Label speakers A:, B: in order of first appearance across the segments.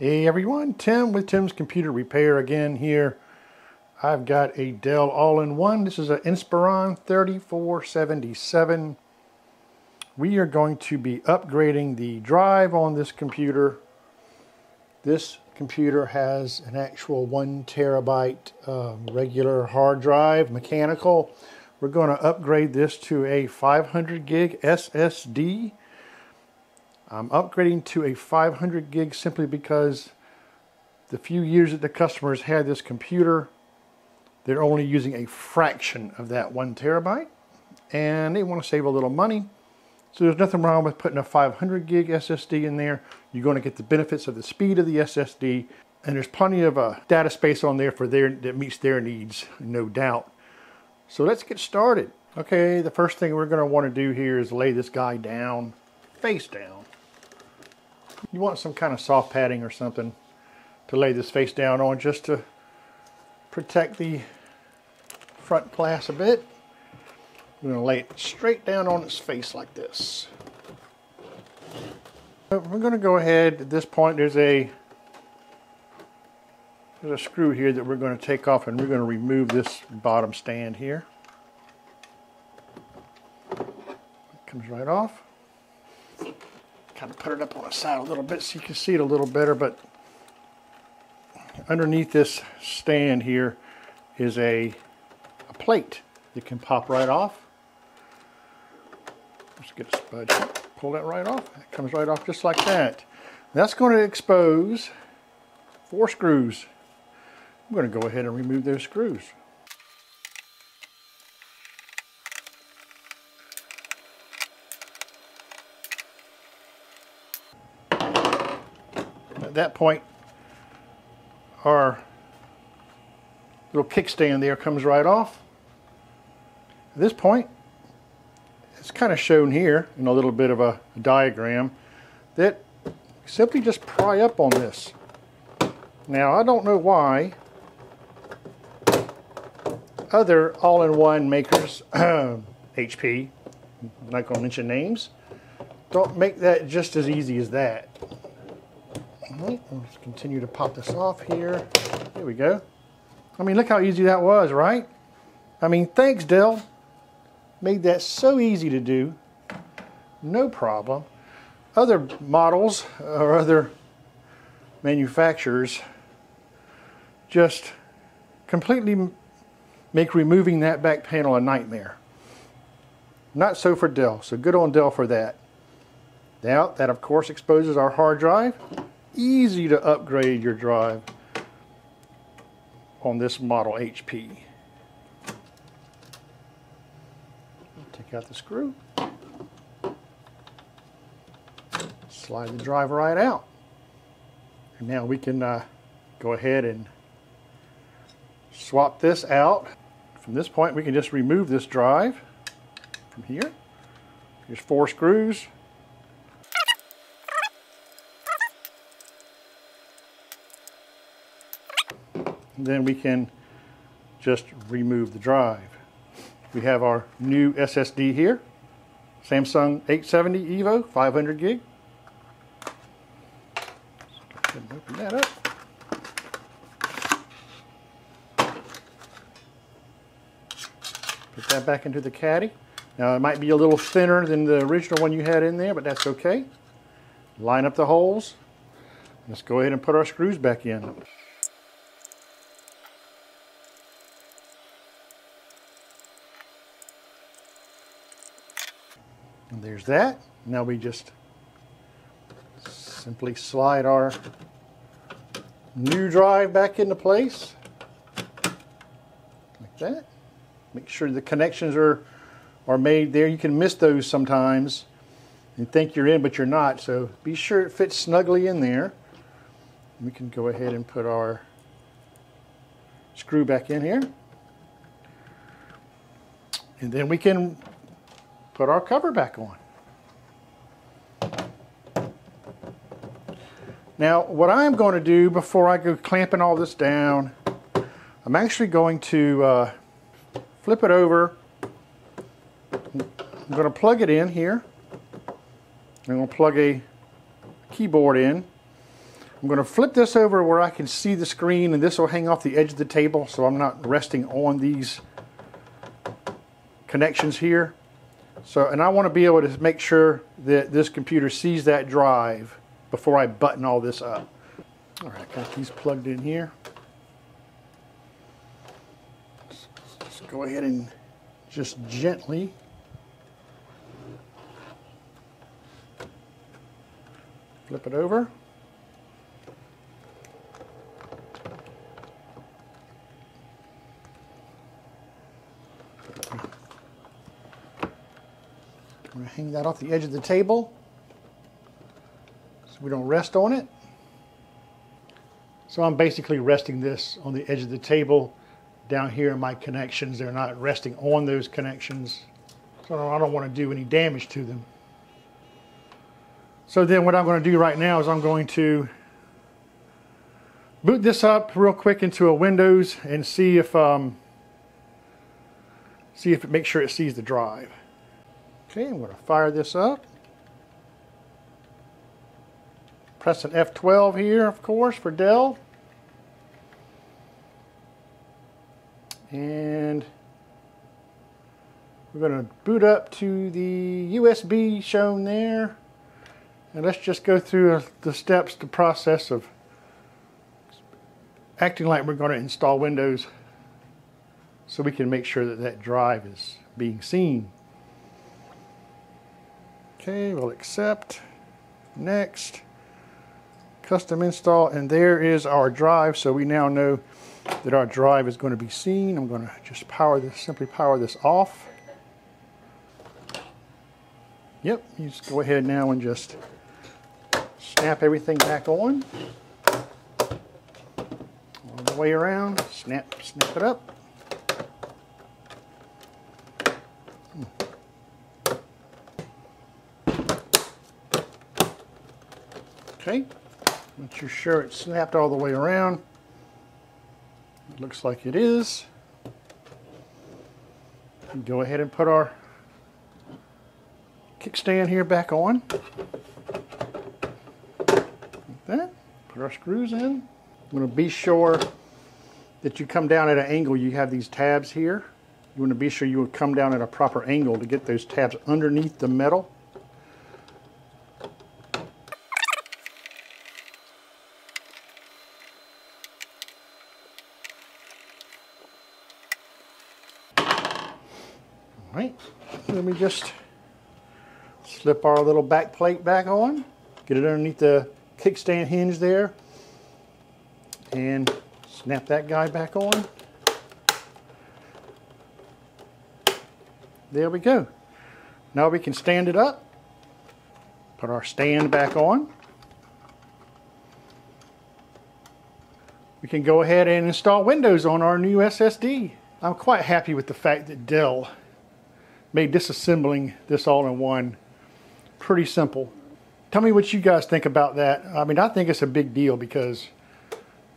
A: Hey everyone, Tim with Tim's Computer Repair again here. I've got a Dell All-in-One. This is an Inspiron 3477. We are going to be upgrading the drive on this computer. This computer has an actual one terabyte um, regular hard drive, mechanical. We're going to upgrade this to a 500 gig SSD. I'm upgrading to a 500 gig simply because the few years that the customers had this computer, they're only using a fraction of that one terabyte and they want to save a little money. So there's nothing wrong with putting a 500 gig SSD in there. You're going to get the benefits of the speed of the SSD and there's plenty of uh, data space on there for their that meets their needs, no doubt. So let's get started. Okay, the first thing we're going to want to do here is lay this guy down, face down. You want some kind of soft padding or something to lay this face down on just to protect the front glass a bit. I'm going to lay it straight down on its face like this. We're going to go ahead, at this point there's a there's a screw here that we're going to take off and we're going to remove this bottom stand here. It comes right off. Kind of put it up on the side a little bit so you can see it a little better, but underneath this stand here is a, a plate that can pop right off. Let's get a spudge. Pull that right off. It comes right off just like that. That's going to expose four screws I'm going to go ahead and remove those screws. At that point, our little kickstand there comes right off. At this point, it's kind of shown here in a little bit of a diagram that simply just pry up on this. Now I don't know why other all-in-one makers, HP, I'm not going to mention names, don't make that just as easy as that. All right, let's continue to pop this off here. There we go. I mean, look how easy that was, right? I mean, thanks, Dell. Made that so easy to do. No problem. Other models or other manufacturers just completely make removing that back panel a nightmare. Not so for Dell, so good on Dell for that. Now, that of course exposes our hard drive. Easy to upgrade your drive on this model HP. Take out the screw. Slide the drive right out. And now we can uh, go ahead and swap this out from this point, we can just remove this drive from here. There's four screws. Then we can just remove the drive. We have our new SSD here, Samsung 870 EVO 500 gig. open that up. Put that back into the caddy. Now it might be a little thinner than the original one you had in there, but that's okay. Line up the holes. Let's go ahead and put our screws back in. And there's that. Now we just simply slide our new drive back into place like that. Make sure the connections are, are made there. You can miss those sometimes and think you're in, but you're not. So be sure it fits snugly in there. We can go ahead and put our screw back in here. And then we can put our cover back on. Now, what I'm going to do before I go clamping all this down, I'm actually going to uh, flip it over. I'm going to plug it in here. I'm going to plug a keyboard in. I'm going to flip this over where I can see the screen and this will hang off the edge of the table so I'm not resting on these connections here. So, and I want to be able to make sure that this computer sees that drive before I button all this up. All right, got these plugged in here. Let's go ahead and just gently flip it over. Hang that off the edge of the table so we don't rest on it. So I'm basically resting this on the edge of the table down here in my connections. They're not resting on those connections. So I don't want to do any damage to them. So then what I'm going to do right now is I'm going to boot this up real quick into a Windows and see if um, see if it makes sure it sees the drive. Okay, I'm going to fire this up. Press an F12 here, of course, for Dell. And we're going to boot up to the USB shown there. And let's just go through the steps, the process of acting like we're going to install Windows so we can make sure that that drive is being seen. Okay, we'll accept. Next. Custom install, and there is our drive. So we now know that our drive is going to be seen. I'm going to just power this, simply power this off. Yep, you just go ahead now and just snap everything back on. All the way around, snap, snap it up. Okay, once you're sure it's snapped all the way around, it looks like it is. Go ahead and put our kickstand here back on. Like that. Put our screws in. I'm going to be sure that you come down at an angle. You have these tabs here. You want to be sure you would come down at a proper angle to get those tabs underneath the metal. Right, let me just slip our little back plate back on, get it underneath the kickstand hinge there, and snap that guy back on. There we go. Now we can stand it up, put our stand back on. We can go ahead and install Windows on our new SSD. I'm quite happy with the fact that Dell made disassembling this all-in-one pretty simple. Tell me what you guys think about that. I mean, I think it's a big deal because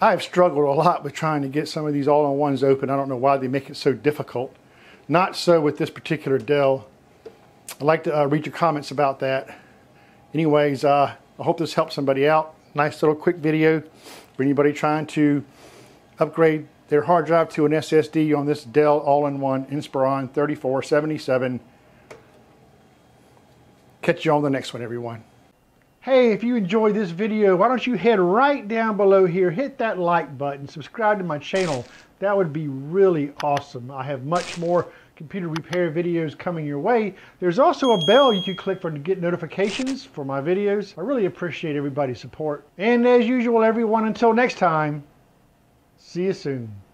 A: I've struggled a lot with trying to get some of these all-in-ones open. I don't know why they make it so difficult. Not so with this particular Dell. I'd like to uh, read your comments about that. Anyways, uh, I hope this helps somebody out. Nice little quick video for anybody trying to upgrade their hard drive to an SSD on this Dell all-in-one Inspiron 3477. Catch you on the next one, everyone. Hey, if you enjoyed this video, why don't you head right down below here, hit that like button, subscribe to my channel. That would be really awesome. I have much more computer repair videos coming your way. There's also a bell you can click for to get notifications for my videos. I really appreciate everybody's support. And as usual, everyone, until next time, See you soon.